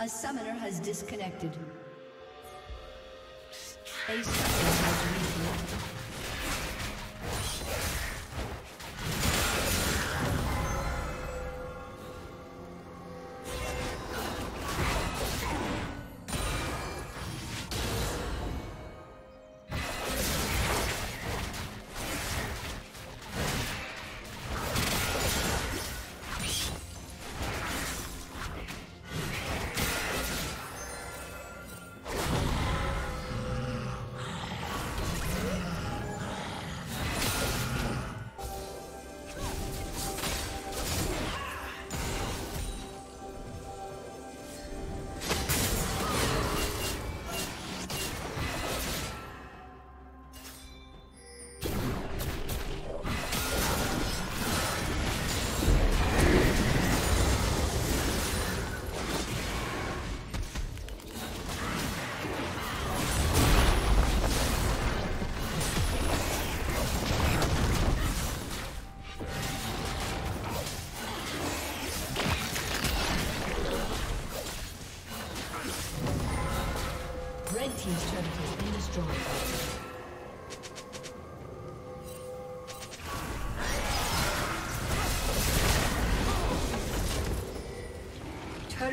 A summoner has disconnected. A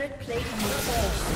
Turret plate will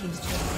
team's turret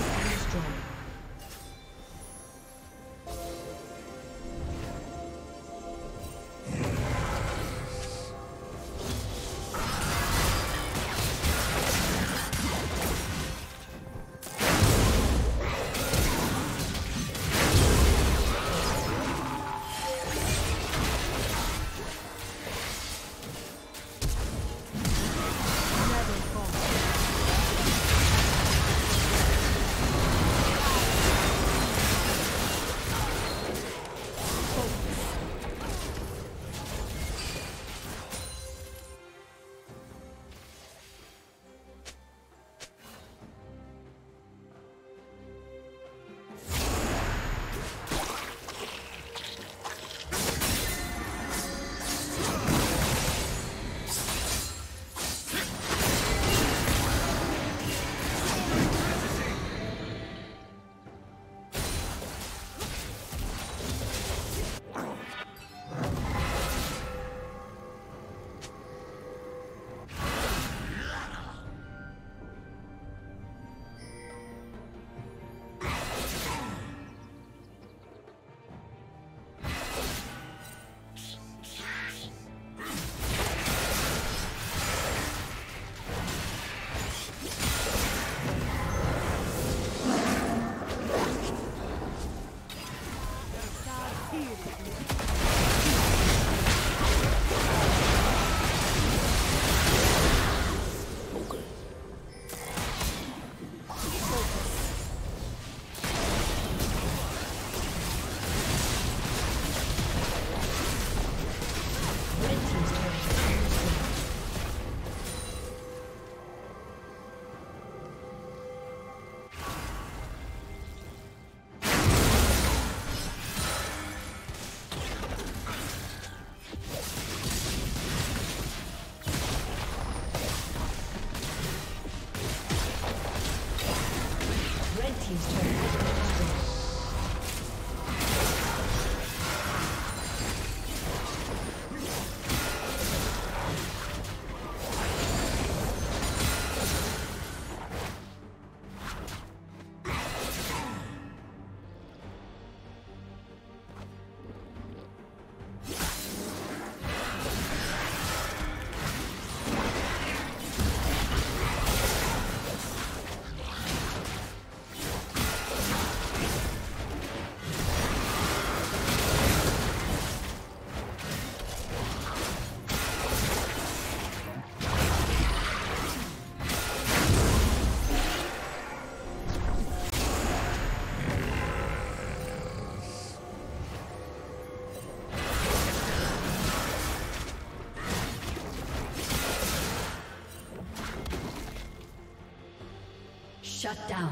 Shut down.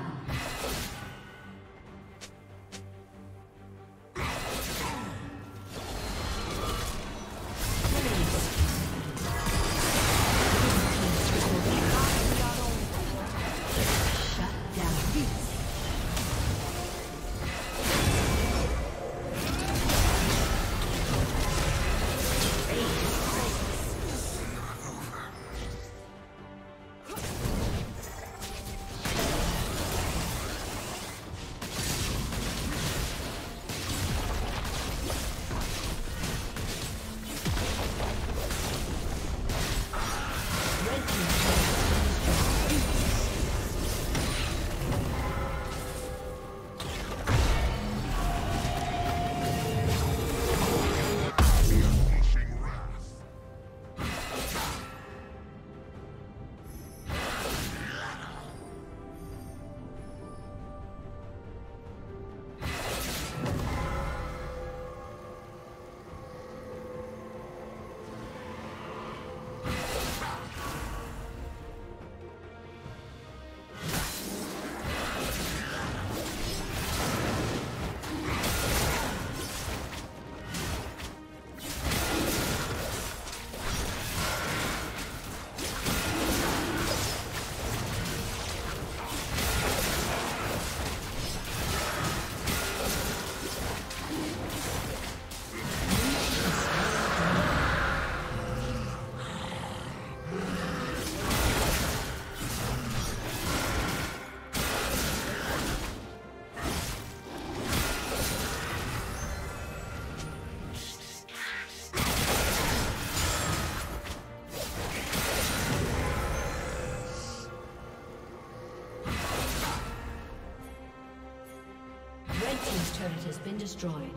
Been destroyed.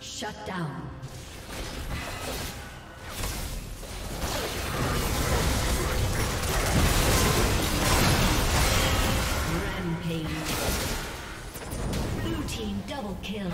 Shut down. Rampage. Blue team double kill.